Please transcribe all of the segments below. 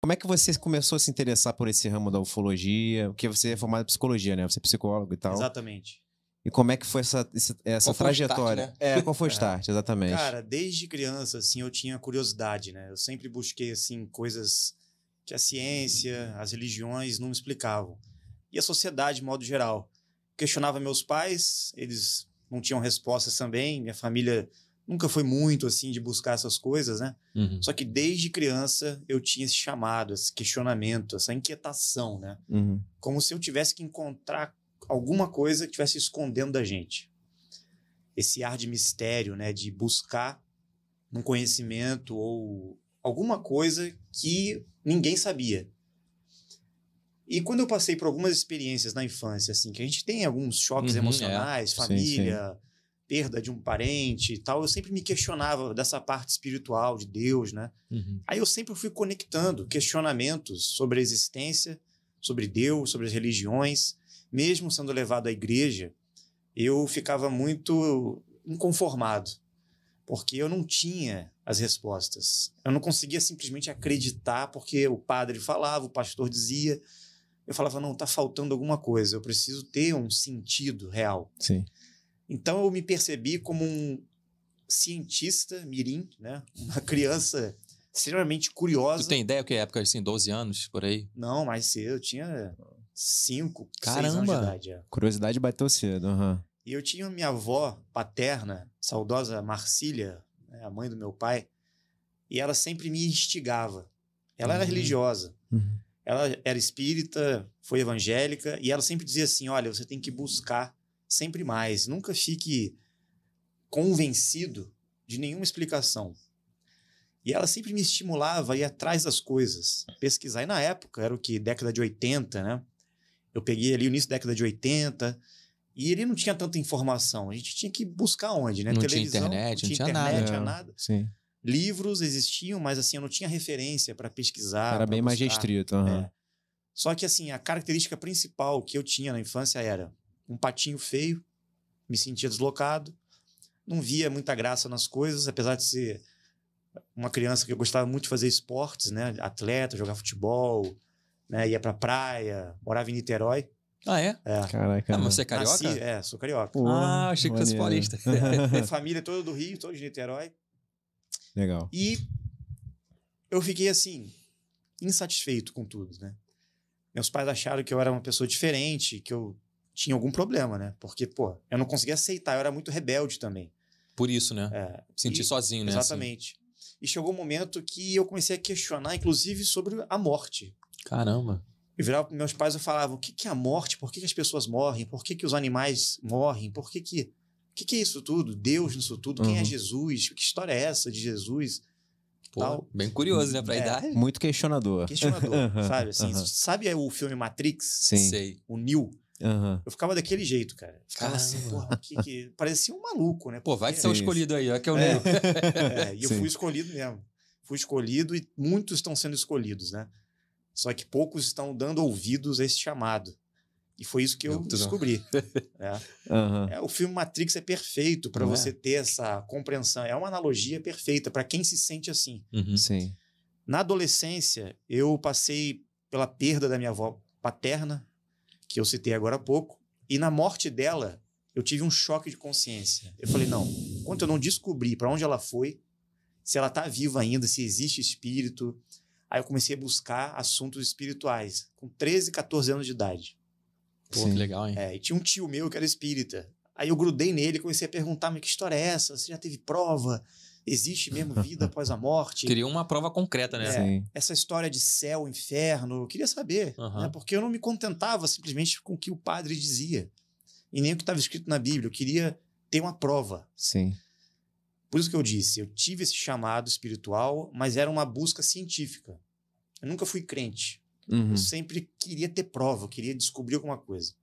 Como é que você começou a se interessar por esse ramo da ufologia? Porque você é formado em psicologia, né? Você é psicólogo e tal. Exatamente. E como é que foi essa, essa Qual foi o start, trajetória? né? É, qual foi o start, exatamente. Cara, desde criança, assim, eu tinha curiosidade, né? Eu sempre busquei, assim, coisas que a ciência, as religiões não explicavam. E a sociedade, de modo geral. Questionava meus pais, eles não tinham respostas também. Minha família nunca foi muito, assim, de buscar essas coisas, né? Uhum. Só que desde criança eu tinha esse chamado, esse questionamento, essa inquietação, né? Uhum. como se eu tivesse que encontrar alguma coisa que estivesse escondendo da gente. Esse ar de mistério, né, de buscar um conhecimento ou alguma coisa que ninguém sabia. E quando eu passei por algumas experiências na infância, assim, que a gente tem alguns choques Uhum, emocionais, Sim, família, perda de um parente e tal, eu sempre me questionava dessa parte espiritual de Deus, né? Uhum. Aí eu sempre fui conectando questionamentos sobre a existência, sobre Deus, sobre as religiões. Mesmo sendo levado à igreja, eu ficava muito inconformado, porque eu não tinha as respostas. Eu não conseguia simplesmente acreditar porque o padre falava, o pastor dizia. Eu falava, não, está faltando alguma coisa, eu preciso ter um sentido real. Sim. Então eu me percebi como um cientista mirim, né? Uma criança extremamente curiosa. Tu tem ideia o que é época, assim, 12 anos, por aí? Não, mais cedo, eu tinha 5, 6 anos de Caramba! idade. é. Curiosidade bateu cedo. aham. E eu tinha minha avó paterna, saudosa Marcília, né, a mãe do meu pai, e ela sempre me instigava. Ela era Uhum. religiosa, Uhum. ela era espírita, foi evangélica, e ela sempre dizia assim: olha, você tem que buscar sempre mais, nunca fique convencido de nenhuma explicação. E ela sempre me estimulava a ir atrás das coisas, pesquisar. E na época, era o que? Década de 80, né? Eu peguei ali o início da década de 80, e ele não tinha tanta informação. A gente tinha que buscar onde, né? Não tinha internet, não tinha nada. internet, É. tinha nada. Sim. Livros existiam, mas assim, eu não tinha referência para pesquisar. Era bem mais buscar. restrito. aham. É. Só que assim, a característica principal que eu tinha na infância era um patinho feio, me sentia deslocado, não via muita graça nas coisas, apesar de ser uma criança que eu gostava muito de fazer esportes, né? Atleta, jogar futebol, né? Ia pra praia, morava em Niterói. Ah, é? É. Caraca. Ah, mas você é carioca? Nasci, é, sou carioca. Pô, Ah, achei que fosse paulista. Minha família toda do Rio, toda de Niterói. Legal. E eu fiquei assim, insatisfeito com tudo, né? Meus pais acharam que eu era uma pessoa diferente, que eu tinha algum problema, né? Porque, pô, eu não conseguia aceitar, eu era muito rebelde também. Por isso, né? É, Sentir e- sozinho, né? Exatamente. E chegou um momento que eu comecei a questionar, inclusive, sobre a morte. Assim. Caramba. E virava pros meus pais e falavam: o que, que é a morte? Por que, que as pessoas morrem? Por que, que os animais morrem? Por que que. O que, que é isso tudo? Deus nisso tudo? Quem é Uhum. Jesus? Que história é essa de Jesus? Pô, Tal. bem curioso, né? Pra É. idade. Muito questionador. Questionador, sabe? Assim, aham. Sabe o filme Matrix? Sim. Sei. O Neo? Aham. Eu ficava daquele jeito, cara. Ficava assim, Caramba. porra, que, que... parecia um maluco, né? Pô, vai que você é o escolhido aí, ó, que é o É. É, e eu Sim. fui escolhido mesmo. Fui escolhido e muitos estão sendo escolhidos, né? Só que poucos estão dando ouvidos a esse chamado. E foi isso que eu não. descobri. né? Aham. É, o filme Matrix é perfeito para é? você ter essa compreensão. É uma analogia perfeita para quem se sente assim. Uhum. Sim. Na adolescência, eu passei pela perda da minha avó paterna, que eu citei agora há pouco, e na morte dela, eu tive um choque de consciência. Eu falei, não, enquanto eu não descobrir para onde ela foi, se ela tá viva ainda, se existe espírito, aí eu comecei a buscar assuntos espirituais, com 13, 14 anos de idade. Pô, Sim. que legal, hein? É, e tinha um tio meu que era espírita. Aí eu grudei nele e comecei a perguntar, mas que história é essa? Você já teve prova? Existe mesmo vida após a morte? Queria uma prova concreta, né? É. Sim. essa história de céu, inferno, eu queria saber, Aham. né? porque eu não me contentava simplesmente com o que o padre dizia e nem o que estava escrito na Bíblia. Eu queria ter uma prova. Sim. Por isso que eu disse, eu tive esse chamado espiritual, mas era uma busca científica. Eu nunca fui crente. Uhum. Eu sempre queria ter prova, eu queria descobrir alguma coisa.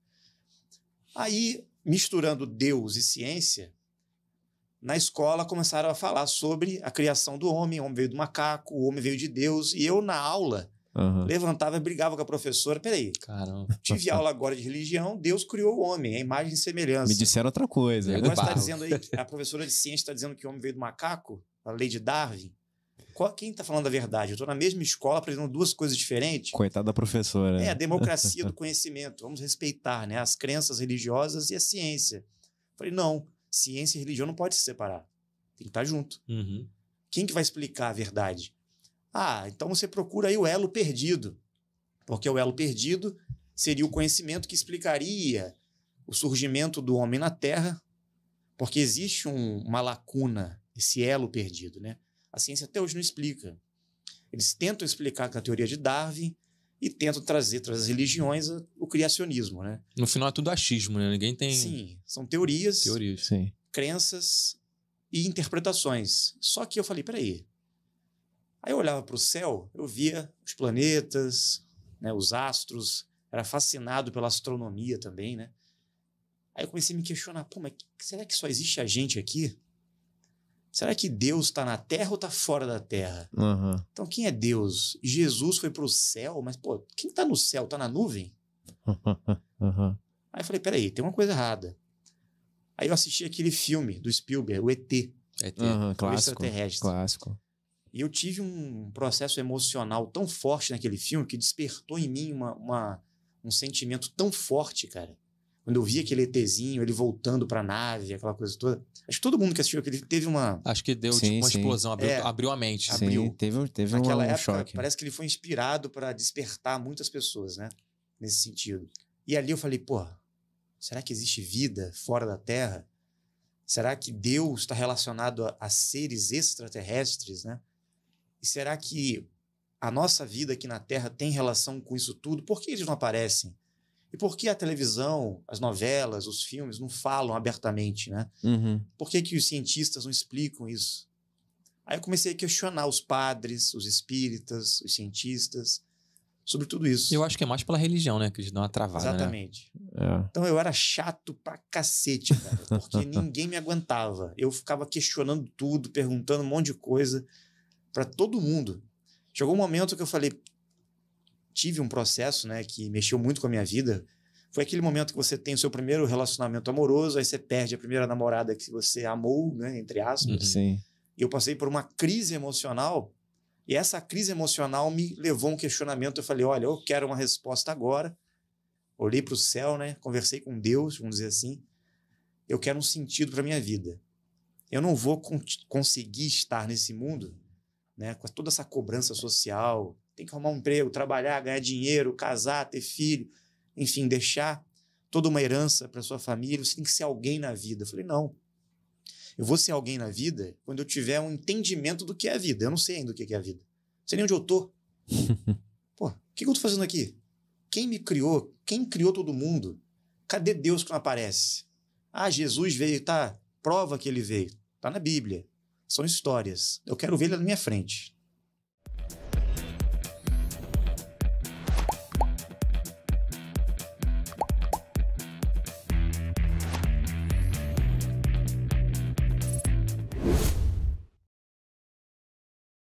Aí, misturando Deus e ciência, na escola começaram a falar sobre a criação do homem, o homem veio do macaco, o homem veio de Deus, e eu na aula Aham. levantava e brigava com a professora. Peraí, Caramba. tive aula agora de religião, Deus criou o homem, a imagem e semelhança. Me disseram outra coisa. Veio Agora você está dizendo aí, que a professora de ciência está dizendo que o homem veio do macaco, a lei de Darwin. qual- quem está falando a verdade? Eu estou na mesma escola aprendendo duas coisas diferentes. Coitada da professora. É a democracia do conhecimento. Vamos respeitar né, as crenças religiosas e a ciência. Falei, não, ciência e religião não pode se separar. Tem que estar junto. Uhum. Quem que vai explicar a verdade? Ah, então você procura aí o elo perdido. Porque o elo perdido seria o conhecimento que explicaria o surgimento do homem na Terra, porque existe um- uma lacuna, esse elo perdido, né? A ciência até hoje não explica. Eles tentam explicar com a teoria de Darwin e tentam trazer para as religiões o criacionismo, né? No final é tudo achismo, né? Ninguém tem Sim, são teorias, teorias. Sim. crenças e interpretações. Só que eu falei, peraí. Aí eu olhava para o céu, eu via os planetas, né, os astros, era fascinado pela astronomia também, né? Aí eu comecei a me questionar, pô, mas será que só existe a gente aqui? Será que Deus está na Terra ou está fora da Terra? Aham. Então quem é Deus? Jesus foi para o céu, mas pô, quem está no céu? Está na nuvem? Aham. Aí eu falei, peraí, tem uma coisa errada. Aí eu assisti aquele filme do Spielberg, o ET. Aham, o Clássico. extraterrestre. Clássico. E eu tive um processo emocional tão forte naquele filme que despertou em mim uma, uma- um sentimento tão forte, cara. Quando eu vi aquele ETzinho, ele voltando pra nave, aquela coisa toda. Acho que todo mundo que assistiu aquele teve uma. Acho que deu Sim, tipo uma sim. explosão, abriu, É. abriu a mente. Sim, Abriu. teve, teve um, Naquela um época, choque. parece que ele foi inspirado para despertar muitas pessoas, né? Nesse sentido. E ali eu falei, pô, será que existe vida fora da Terra? Será que Deus está relacionado a, a seres extraterrestres, né? E será que a nossa vida aqui na Terra tem relação com isso tudo? Por que eles não aparecem? E por que a televisão, as novelas, os filmes não falam abertamente, né? Uhum. Por que, que os cientistas não explicam isso? Aí eu comecei a questionar os padres, os espíritas, os cientistas, sobre tudo isso. Eu acho que é mais pela religião, né? Que eles dão uma travada, né? Exatamente. É. Então eu era chato pra cacete, cara, porque ninguém me aguentava. Eu ficava questionando tudo, perguntando um monte de coisa pra todo mundo. Chegou um momento que eu falei, tive um processo, né, que mexeu muito com a minha vida. Foi aquele momento que você tem o seu primeiro relacionamento amoroso, aí você perde a primeira namorada que você amou, né, entre aspas. Uhum. Sim. E eu passei por uma crise emocional. E essa crise emocional me levou a um questionamento. Eu falei: olha, eu quero uma resposta agora. Olhei para o céu, né? Conversei com Deus, vamos dizer assim. Eu quero um sentido para minha vida. Eu não vou con- conseguir estar nesse mundo, né? Com toda essa cobrança social. Tem que arrumar um emprego, trabalhar, ganhar dinheiro, casar, ter filho, enfim, deixar toda uma herança para sua família. Você tem que ser alguém na vida. Eu falei: não. Eu vou ser alguém na vida quando eu tiver um entendimento do que é a vida. Eu não sei ainda o que é a vida. Não sei nem onde eu tô. Pô, o que que eu tô fazendo aqui? Quem me criou? Quem criou todo mundo? Cadê Deus que não aparece? Ah, Jesus veio, tá? Prova que ele veio. Tá na Bíblia. São histórias. Eu quero ver ele na minha frente.